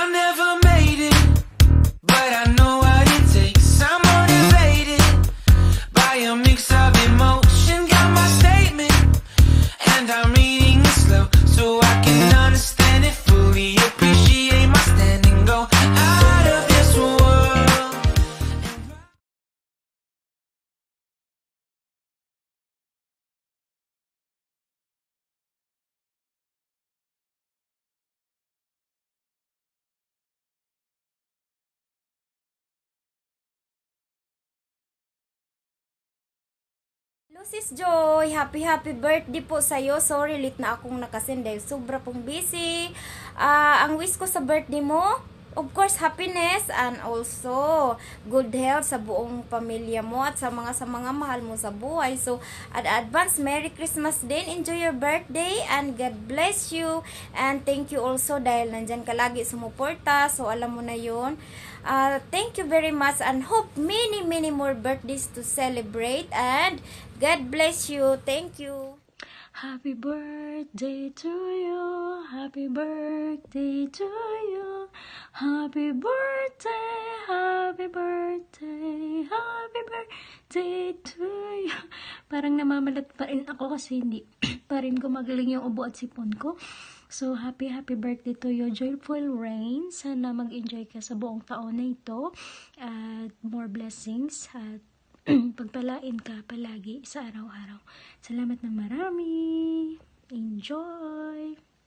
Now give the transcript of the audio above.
I never made it, but I know what it takes. I'm motivated by a mix of emotion. Got my statement, and I'm Sis Joy, happy happy birthday po sa'yo. Sorry late na akong nakasend dahil sobra pong busy. Ah, ang wish ko sa birthday mo, of course happiness and also good health sa buong pamilya mo at sa mga sa mga mahal mo sa buhay. So, at advance Merry Christmas din. Enjoy your birthday and God bless you. And thank you also dahil nandyan ka lagi sumuporta. So, alam mo na 'yon. Uh, thank you very much and hope many, many more birthdays to celebrate and God bless you. Thank you. Happy birthday to you. Happy birthday to you. Happy birthday. Happy birthday. Happy birthday to you. Parang namamalat pa rin ako kasi hindi pa rin gumagaling yung ubo at sipon ko. So, happy, happy birthday to you. Joyful rain. Sana mag-enjoy ka sa buong taon na ito. At more blessings. At pagpalain ka palagi sa araw-araw. Salamat na marami. Enjoy!